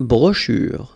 Brochure.